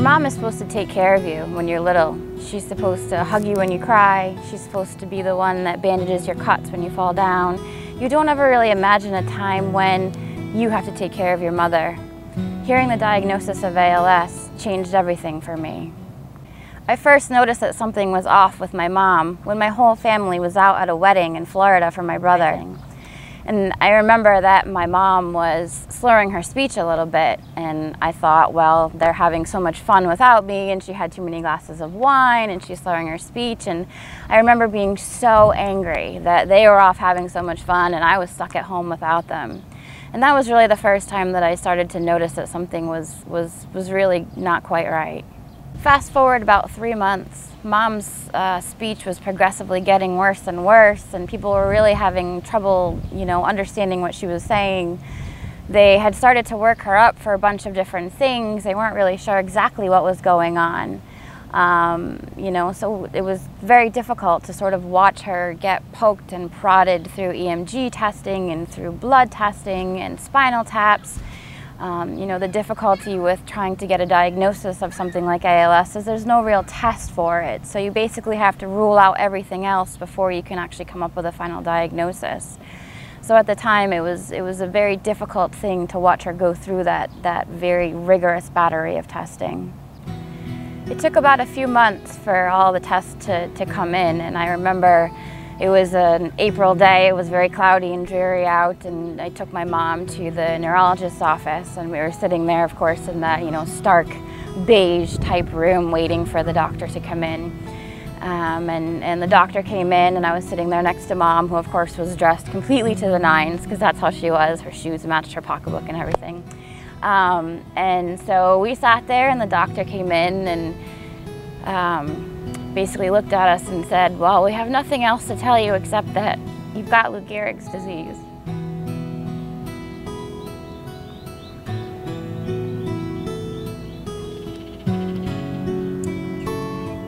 mom is supposed to take care of you when you're little. She's supposed to hug you when you cry. She's supposed to be the one that bandages your cuts when you fall down. You don't ever really imagine a time when you have to take care of your mother. Hearing the diagnosis of ALS changed everything for me. I first noticed that something was off with my mom when my whole family was out at a wedding in Florida for my brother. And I remember that my mom was slurring her speech a little bit, and I thought, well, they're having so much fun without me, and she had too many glasses of wine, and she's slurring her speech. And I remember being so angry that they were off having so much fun, and I was stuck at home without them. And that was really the first time that I started to notice that something was, was, was really not quite right. Fast forward about three months, mom's uh, speech was progressively getting worse and worse, and people were really having trouble, you know, understanding what she was saying. They had started to work her up for a bunch of different things. They weren't really sure exactly what was going on. Um, you know, so it was very difficult to sort of watch her get poked and prodded through EMG testing and through blood testing and spinal taps. Um, you know, the difficulty with trying to get a diagnosis of something like ALS is there's no real test for it. So you basically have to rule out everything else before you can actually come up with a final diagnosis. So at the time, it was, it was a very difficult thing to watch her go through that, that very rigorous battery of testing. It took about a few months for all the tests to, to come in, and I remember it was an April day, it was very cloudy and dreary out, and I took my mom to the neurologist's office, and we were sitting there, of course, in that, you know, stark beige type room waiting for the doctor to come in. Um, and, and the doctor came in and I was sitting there next to mom, who of course was dressed completely to the nines because that's how she was. Her shoes matched her pocketbook and everything. Um, and so we sat there and the doctor came in and um, basically looked at us and said, well, we have nothing else to tell you except that you've got Lou Gehrig's disease.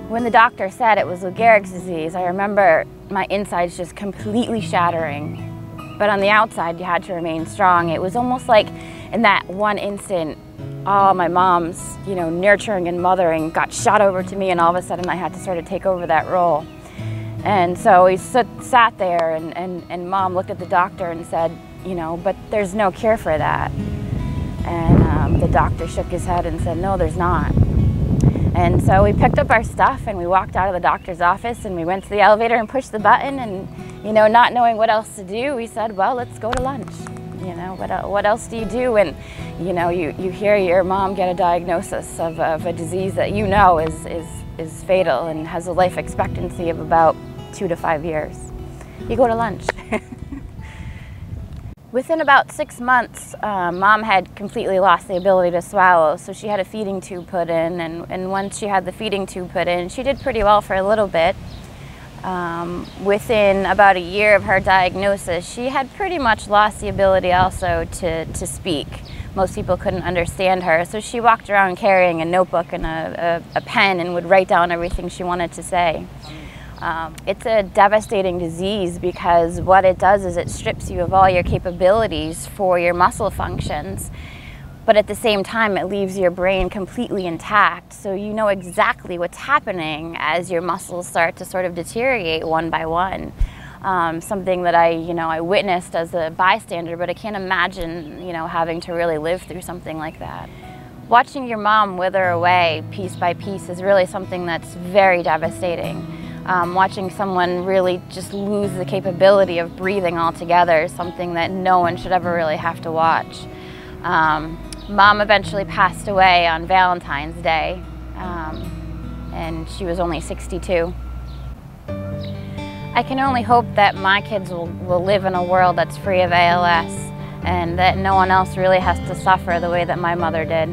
When the doctor said it was Lou Gehrig's disease, I remember my insides just completely shattering. But on the outside, you had to remain strong. It was almost like in that one instant, all my mom's, you know, nurturing and mothering got shot over to me and all of a sudden I had to sort of take over that role. And so we sat, there and, and, and mom looked at the doctor and said, you know, but there's no cure for that. And um, the doctor shook his head and said, no, there's not. And so we picked up our stuff and we walked out of the doctor's office and we went to the elevator and pushed the button and, you know, not knowing what else to do, we said, well, let's go to lunch. You know, what, what else do you do? And you know, you, you hear your mom get a diagnosis of, of a disease that you know is, is, is fatal and has a life expectancy of about two to five years. You go to lunch. Within about six months, uh, mom had completely lost the ability to swallow, so she had a feeding tube put in, and, and once she had the feeding tube put in, she did pretty well for a little bit. Um, within about a year of her diagnosis, she had pretty much lost the ability also to, to speak most people couldn't understand her. So she walked around carrying a notebook and a, a, a pen and would write down everything she wanted to say. Um, it's a devastating disease because what it does is it strips you of all your capabilities for your muscle functions. But at the same time, it leaves your brain completely intact. So you know exactly what's happening as your muscles start to sort of deteriorate one by one um, something that I, you know, I witnessed as a bystander, but I can't imagine, you know, having to really live through something like that. Watching your mom wither away piece by piece is really something that's very devastating. Um, watching someone really just lose the capability of breathing altogether is something that no one should ever really have to watch. Um, mom eventually passed away on Valentine's Day, um, and she was only 62. I can only hope that my kids will, will live in a world that's free of ALS and that no one else really has to suffer the way that my mother did.